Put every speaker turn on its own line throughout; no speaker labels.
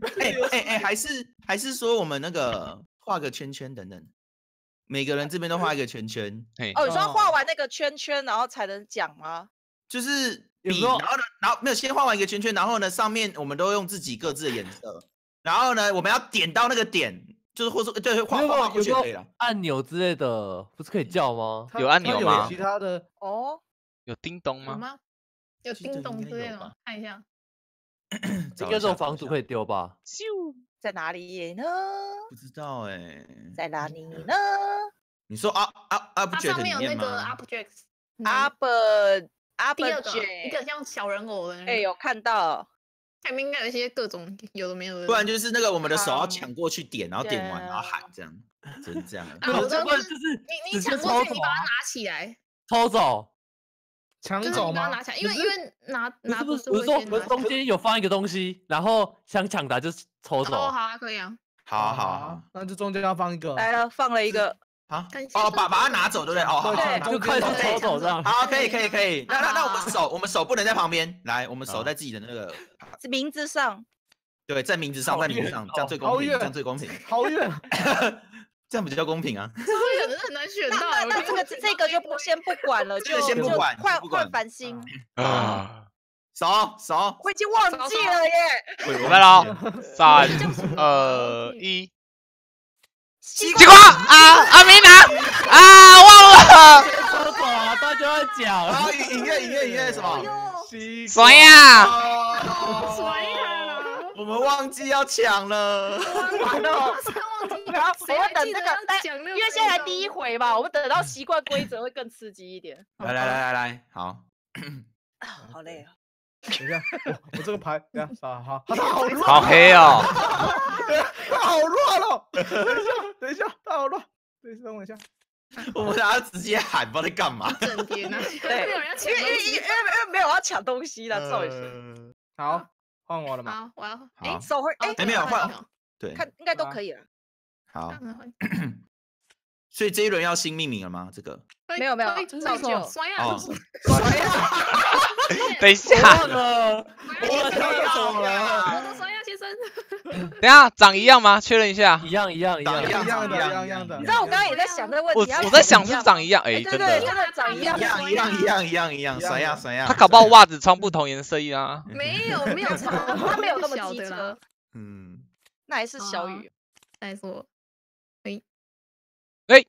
哎哎哎，还是还是说我们那个画个圈圈等等，每个人这边都画一个圈圈，
嘿，
哦，你说
哦
画完那个圈圈，然后才能讲吗？
就是笔，
有时候
然后呢，然后没有先画完一个圈圈，然后呢上面我们都用自己各自的颜色，然后呢我们要点到那个点，就是或者说对画画过去就可以了。
按钮之类的，不是可以叫吗？
有按钮吗
其他的
哦，
有叮咚吗？
有吗？有叮咚之类的吗？看一下。
找
应该这种房主可以丢吧？
咻，
在哪里呢？
不知道哎、
在哪里呢
你说啊啊啊不
它
觉得里
上面有那个
面吗
？objects，？Up
第
Up
二个一个像小人偶的那
哎，
个，
有看到，
下面应该有一些各种有的没有的。
不然就是那个我们的手要
好
抢过去点，然后点完然后喊这样，只是这样。
啊我 知道就是
不然就是
你你抢过去，你把它拿起来，
偷走，
抢
就是
走吗
拿？起来，因为因为拿拿
不是不是说不是中间有放一个东西，然后想抢答就是抽
哦，
走。
好啊，可以啊。
好啊好
那就中间要放一个。
来了，放了一个，
好
看一下
哦，把把它拿走，对不对？哦，好
就开始
中间
抽走这样。
好，可以可以可以。那那那我们手我们手不能在旁边，来，我们手在自己的那个，
名字上，
对，在名字上，在名字上，这样最公平，这样最公平，
好远，
这样比较公平啊。
这个真的很难选
那
到。
那那这个这个就不先不管了，
这个
就就
先不管
换换繁星，
啊，
啥啥，
我已经忘记了耶。
我
准备喽，三二一，
西
西瓜啊啊没拿啊忘了，
抽走啊，大家在讲。
然后音乐音乐音乐什么？
西
谁呀？
呀！
我们忘记要抢了。
完了，
忘记
然后我
谁要，
但
讲那个
因为现在第一
道
回嘛，我们等到习惯规则会更刺激一点。
来来来来来，好，
啊，好累啊！
等一下，我我这个牌，等一下，啊好，它好乱，
好黑哦，
他好乱哦。等一下，等一下，他好乱。等一下，等我一下。
我们大家直接喊，不知道在干嘛。
整天啊，
对
没有人要抢
因为因为因为因。为没有要抢东西的，赵伟轩。
呃
好，换我了吗。
好，我要
好
哎，
手会哎
哦，
哎没有换对，
看应该都
啊
可以了。
好，所以这一轮要新命名了吗？这个
没有没有照旧
摔
哦
啊！
等一下，
我跳走了。
等一下长一样吗？确认一下
一，样一样一样
一。
样的，
一样
一样的。
你知道我刚刚也在想这个问题，我
我在想是
长
长一样，哎，
哎，对
真
对，
的，
真的长一样
一。样一样一样一样一样，甩呀甩呀。
他搞不好袜子穿不同颜色一样啊。
没有没有差，
他没有那么机车。
嗯，
那还是小
好
雨
再说，
哎
哎，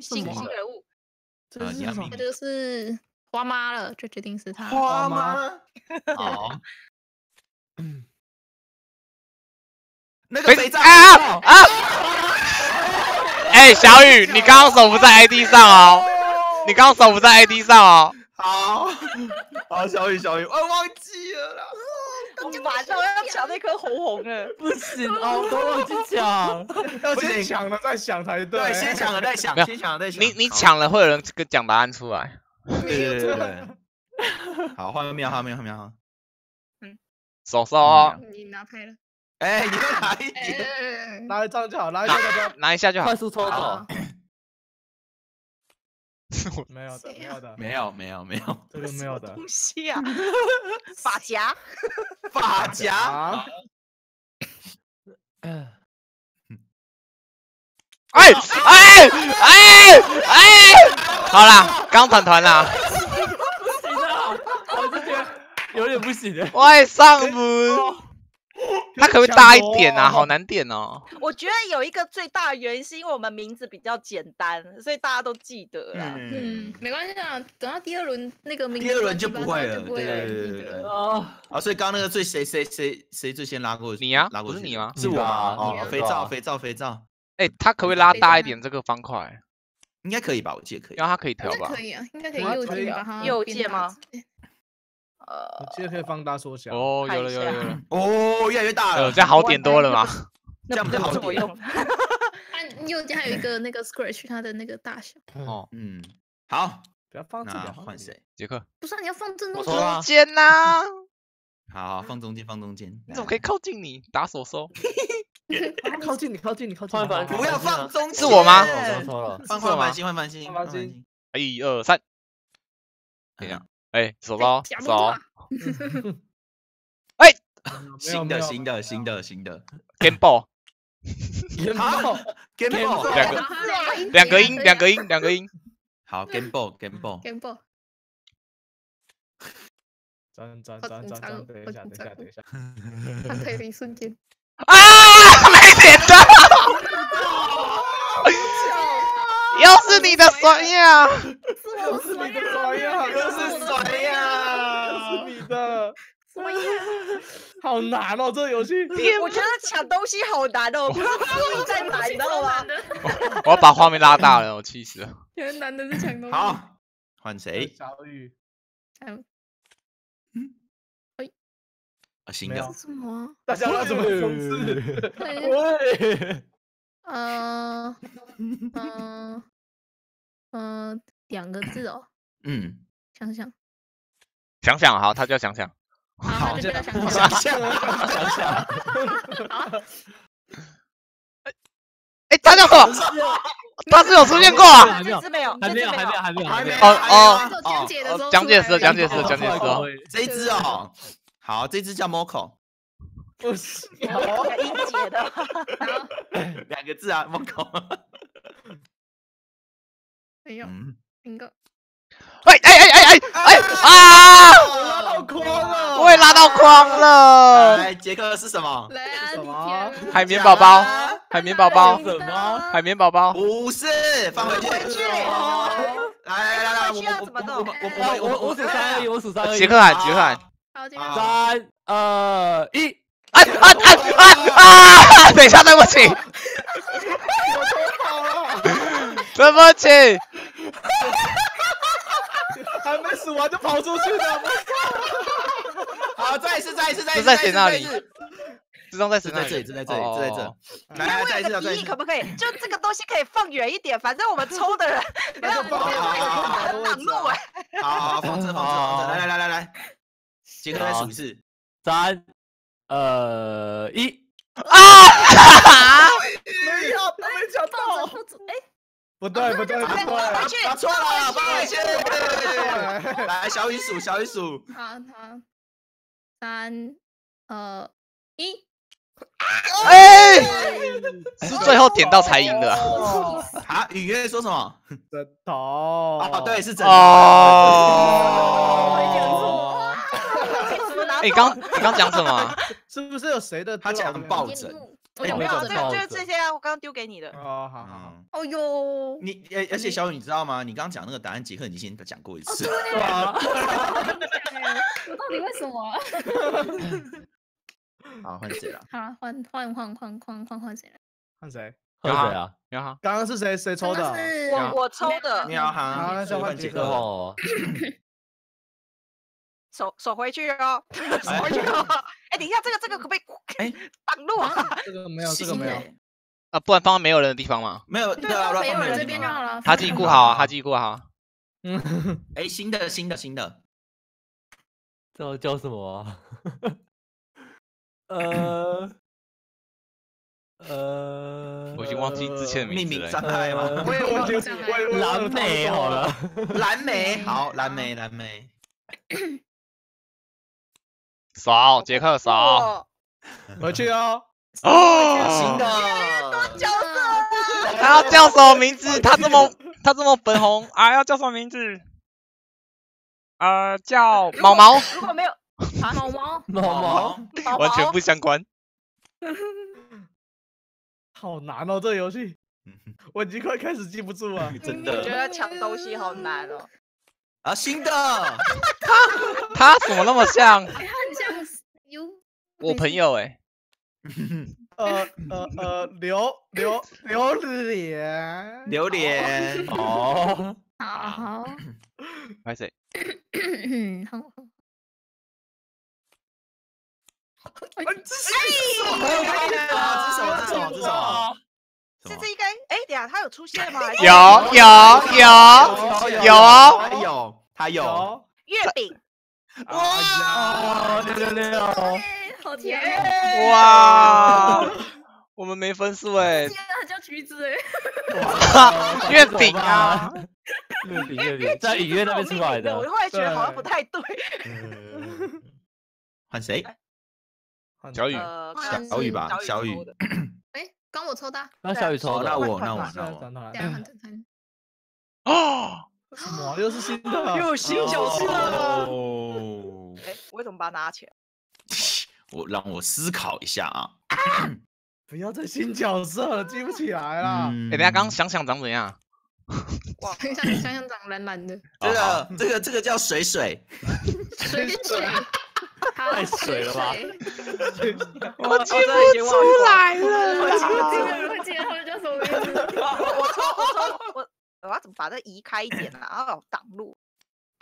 新
新人物。
这是什么
这就是花妈了，就决定是他。
花
吗
吗？好，那个
肥
肥皂
啊啊啊！哎，小雨，你刚刚手不在 ID 上哦，你刚刚手不在 ID 上哦。
好，好，小雨小雨，我忘记了啦。
完了，要抢那颗红红的。
不行哦，都忘记抢。
要先抢了再想才对。
对，先抢了再想先抢了再想。
你你，抢了，会有人跟讲答案出来。
对对对对对。好，画面画面画面嗯。
手手哦，
你拿牌了，
哎，你再拿一。
拿一张就好，拿一张就好。
拿一下就好
快。速抽
好
走。
没有的，没有的，
没有没有没有，
这个没有的。
东西啊，发夹。
发夹。
嗯
哎哎哎哎！好啦，刚团团啦，
不行啊，我就觉得有点不行了。
外上门。它可不可以大一点啊？好难点哦。
我觉得有一个最大的原因是因为我们名字比较简单，所以大家都记得啦。
嗯，
嗯，没关系啊，等到第二轮那个名字
第二轮就不会了对对对对对
得了。
啊，
啊，所以刚刚那个最谁谁谁谁最先拉过去？
你啊
拉过
是你吗
是我啊。肥皂肥皂肥皂，
哎，它可不可以拉大一点这个方块？
应该可以吧？我记得可以
因为。它可以调吧
应该可？以啊，应该可以右键
右键吗？呃
我，记得可以放大缩小。
哦，有了有了有了，
哦，越来越大
呃，
了。
这样好点多了吗？
这样比较好点
不是我用的。
按右键还有一个那个 scratch 它的那个大小，
哦，
嗯，好，
不要放这
那
个，
换谁？？
杰克，
不是啊，你要放正中
间呐，
好，放中间，放中间。来
你怎么可以靠近你打手手？
啊靠近你，靠近你，靠近你。
不要放中间？
是我吗
我抽了。
换繁星，换繁星
换繁星。
一二三，这样，哎，手
哎
包手
假不，错啊。
新的新的新的新的
Game Boy，
好 Game Boy
两个
然后两个音
两个音，两个音，两个音。
好 Game Boy Game Boy
Game Boy，
转转转转转，
张
等一下等一下等一下，
它可以的一瞬间。
啊，没点到，又是你的酸呀！
又
是你的爪样，
又是谁呀
是你的？好难哦，这个游戏。
我觉得抢东西好难哦，我不知道在哪，你知道吗？
我要把画面拉大了，我气死了。
原来男的是抢东西。
好，换谁？
小雨，
抢
啊，新的
什么啊？
大家要怎么讽刺？
对
喂，
呃，嗯呃，两个字哦，
嗯，
想想，
想想好，他就要想想。
好，那就叫想
想
想。
想想想，
哎，他叫什么？他是有出现过啊？
还没有
这次没有，
还没有，还没有，还没有，
还没
有。
哦哦
做讲解的时候，
讲解时讲解时
时
讲解时哦
这一只哦，好，这只叫 Moco，
不 是，
两个音节的，
两个字啊，Moco。
没有，
嗯，
一个
喂，哎哎哎哎哎啊！
我拉到框了，
我也拉到框了。
来，杰克是什么？
来啊，
什么
海绵宝宝，海绵宝宝，
什么？
海绵宝宝。
不是，放回去。来来来来，我我们我我
我我数三而已，我数三而已。
杰克喊，杰克喊。
好，
三二一，
啊啊啊啊啊！等一下，对不起，对不起。
还没数完就跑出去了。
好，再一次，再一次，再一
这
次，
在谁那里
再一次
自动在谁那里？
这在这里，就在这里，就在这
哦。
来来，再一次，
问个
再一次。
提议可不可以？就这个东西可以放远一点，反正我们抽的人不要不要挡路哎。
好好，放这，放这，放这。来来来来来，杰克再数一次。
三二一，
啊！
没有，都没抢到。
哎，
不对，不对，不对。
去，
打错了，放回去。
对
来，小雨数，小雨数。
好好，三二一，
哎，是最后点到才赢的啊。
雨月说什么？
枕头。
啊，对，是真的。
哦。哎，你刚你刚讲什么啊？
是不是有谁的？
他讲抱
节
枕
目
没有，
我有
这
没有
就是这些啊，我刚刚丢给你的。
哦，好好
哦哟，
你而而且小雨，你知道吗？你刚刚讲那个答案，杰克已经先讲过一次。
对啊，
我到底为什么啊？
好，换谁了？
好，换换换换换换换谁了？
换谁？
喝水啊？
你好，
刚刚是谁？谁抽的？
我我抽的，
你好，
好
好，
那就换杰克
哦，
手手回去哦，手回去哦。哎，等一下，这个这个可不可以
哎
挡路啊？
这个没有，这个没有。
啊，不然放在没有人的地方嘛。
没有，
对
啊，
没有人这边就好了。
他自己顾好啊，他自己顾好。
嗯，
哎，新的，新的，新的。
这叫什么啊？呃呃，
我已经忘记之前的名字了。
命名障碍吗？
我
蓝莓好了，
蓝莓，好，蓝莓，蓝莓。
少，杰克少。
哦
回去哦。
哦，
新的。
角色
他要叫什么名字？他这么他这么粉红啊，要叫什么名字？呃，叫毛毛，
如果没有
毛毛，
毛毛，
完全不相关。
好难哦，这个游戏，我已经快开始记不住了。
真
我觉得抢东西好难哦。
啊，新的。
他 他怎么那么像
很像有
我朋友哎？
呃呃呃，榴榴榴莲，
榴莲。
哦，
好好，
拍谁？
嗯，好。
哎，这是什么？这是什么？这是什么？这是什么？
这这应该哎，等下他有出现吗？
有有有有哦
他有，他有。
月饼，
哇，
六六六，
哎，好甜哦！
哇，我们没分数哎
竟，然它叫橘子哎，
月饼啊，
月饼月饼，在影院那边出来的
我，后来觉得好像不太对。
换谁？
换
小雨
小雨吧
小
小雨
刚我抽的，
那小雨抽
那我那我那我。
现在转头来
等下换成三。
哦，
什么啊？又是新的？
又有新角色了。
哦，
哎，我怎么把它拿起来？
我让我思考一下啊。
不要再新角色了，记不起来啦。
嗯
哎，等一下刚刚想想长怎样？
哇，
想想想想长蓝蓝的，
这个这个这个叫水水，
水水，好
太水了吧
我
记不出
来
我记不记得，我记得他们叫什么名字？
我抽我我我要怎么把这移开一点啊？然后挡路。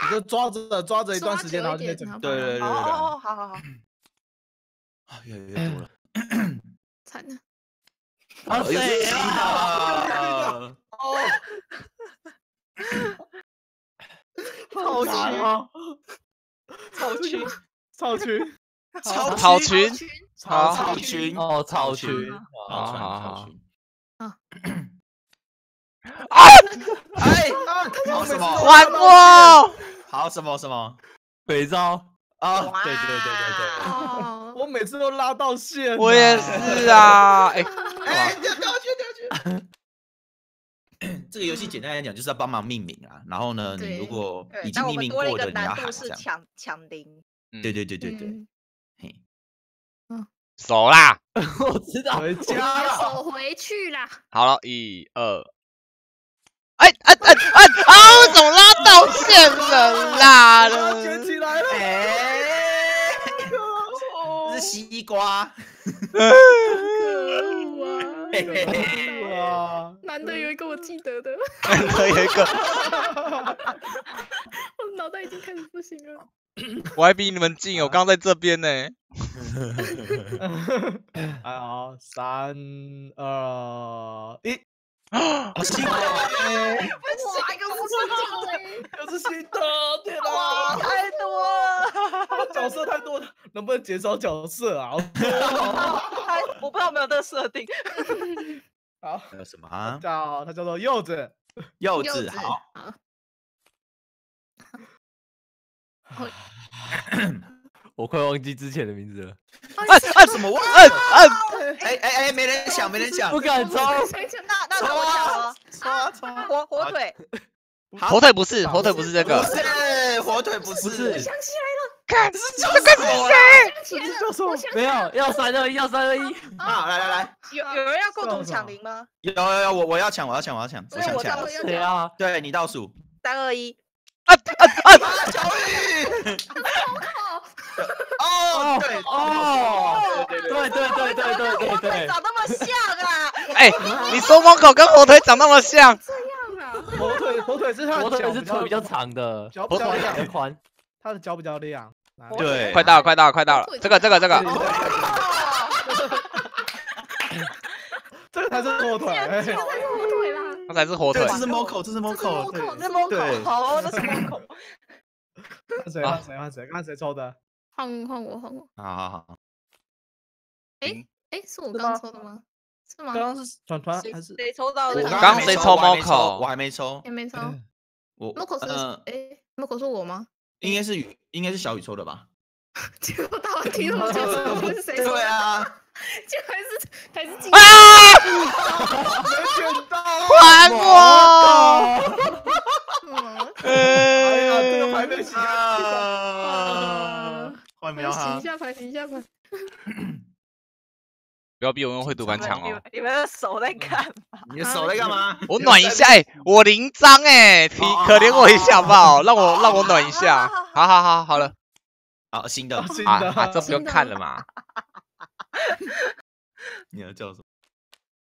你就抓着抓着一段时间，然后就可以整
然后
对对对
哦哦哦，好好好。
啊越来越多了。
惨了，
啊
又是新
谁啊？
的，
哦，
好
强哦，
超群，
超群，
超
草
群
群，
超
好
超群，
哦，草
群
群，
好
好好好
超群。
啊！
哎，好什么？
还我！
好什么什么？
肥皂，
啊，对对对对对。
哦，
我每次都拉到线。
我也。是啊，哎，
哎，掉掉去掉去。这个游戏简单来讲就是要帮忙命名啊，然后呢，你如果已，经命名过的，你要喊这样。
抢抢抢铃。
对对对对对，
嗯
嘿，
手啦，
我知道，
回家了。
手回去啦，
好了，一二，哎哎哎哎啊！我怎么拉到线了啦？
要捡起来了。
哎，这是西瓜。
可恶啊！
嘿嘿嘿
哇！
难得有一个我记得的，
有一个，
我脑袋已经开始不行了。
我还比你们近，我刚刚在这边呢。
哎好，三二一，
好西瓜。
哇，一个我
又是新的，天
哇，
哪！
太多了！
角色太多了，能不能减少角色啊？
我不知道有没有这个设定。
好，
还有什么啊？
叫它叫做柚子，
柚
柚子
子好。
我快忘记之前的名字了，
按按
什么？
按按，
哎哎哎，没人想，没人想
不。敢抽，
那那那我抢了，
抽啊抽啊！
火火腿，
好
火腿不是，火腿不是这
不
个，
是火腿，不是，
不是
想起来
看
这是叫什么啦？
了，想起来了，
叫什么
我
没有，要三二一，要三二一，
好，来来来，
有有人要共同
是啊
抢铃吗？
有有有，我我要抢，我要抢，我要抢，我想抢
谁啊？
对你倒数。
三二一，
啊啊
啊！小雨，好考。
哦，
哦，对
对对对对对对。
长那么像啊！
哎，你说猫口跟火腿长那么像？
这样啊？
火腿，火腿是它脚
是腿比较长的，
脚腿
比较宽，
它的脚比较亮。
对，
快到，快到，快到了，这个，这个，这个。
这个才是火腿。
啦，
那才是火腿
对，。这是 Moco，这是 Moco，对
Moco，
这门口
对，
好，这是门 口。
看谁换谁换谁，看谁抽的。
换换我换我，
好好好，
哎哎，是我刚
是吗
抽的吗？是吗
刚？刚是团团
谁
还是？
谁抽到的？
我
刚
刚谁抽 Moco？
我还没抽，
也没抽。
我
Moco 是
呃，
哎，Moco 是我吗？
应该是雨，应该是小雨抽的吧？
结果打完题我就知道是谁抽
对
的，
啊，
就还是还是进。
啊！
没选到。
还我！
嗯
哎呀，这个
呃
牌被洗。
啊，换
排
苗哈
洗一，下，牌洗一下吧。
不要逼我用会读板抢哦
你们！的手在干嘛？
你的手在干嘛？
我暖一下，哎，我零张哎，体可怜我一下好不好？让我让我暖一下。好好好，好了
好，新的，
新的
啊啊，这不用看了嘛。
你要叫什么？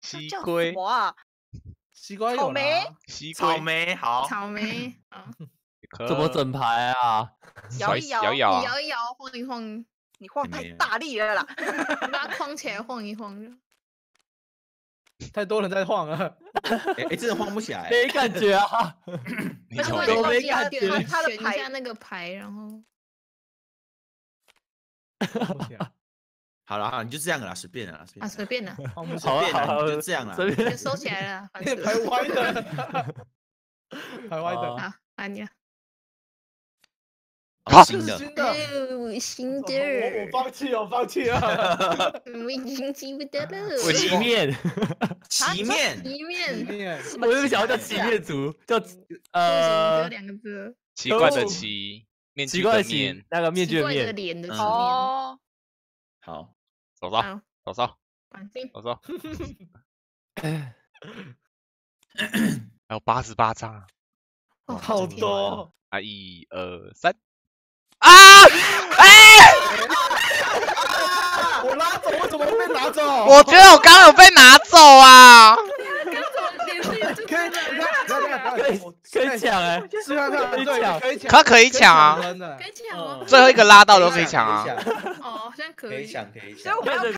叫什
西龟？
西瓜有
草莓
啦
西
草，莓，好，
草莓啊，
怎么整牌啊？
摇
摇一摇，
摇一摇啊？
你摇一摇，晃一晃，
你晃太大力了啦！
你把它框起来晃一晃就。
太多人在晃了。
哎哎，真的晃不起来。
没感觉啊，都没感觉
他的牌
那个牌，然后
好了好了，你就这样了啦，随便了啦，随
啊
便
随便啦，
晃不起
好
来。
便啦
啊好啊，
你就这样了
随便。
就收起来了，烦死
排
了。
歪的，排歪的。
好，按你啊，
好。
新的，
新的。我我放弃了，我放弃了。
我已经记不得了。
为什
洗面，
旗面。
里面。
我就想要叫洗面族，叫呃
两个字，
奇怪的
哦。
奇，面
奇怪的奇那个面具
的脸的
嗯。
前面。
哦，
好，
手招，
好，
手招，
反正
手招，还有八十八张啊！
哦
好多哦。
啊，一二三，啊！哎，
我拉走，我怎么会被拿走？
我觉得我刚刚有被拿走啊！
可以
可以抢哎，
试看看，对，
可以抢
他可以抢啊
真的
可以抢啊。
最后一个拉到都可以抢啊！
可以抢
哦，好像可以。
可以抢，可以
所以
抢
我。们要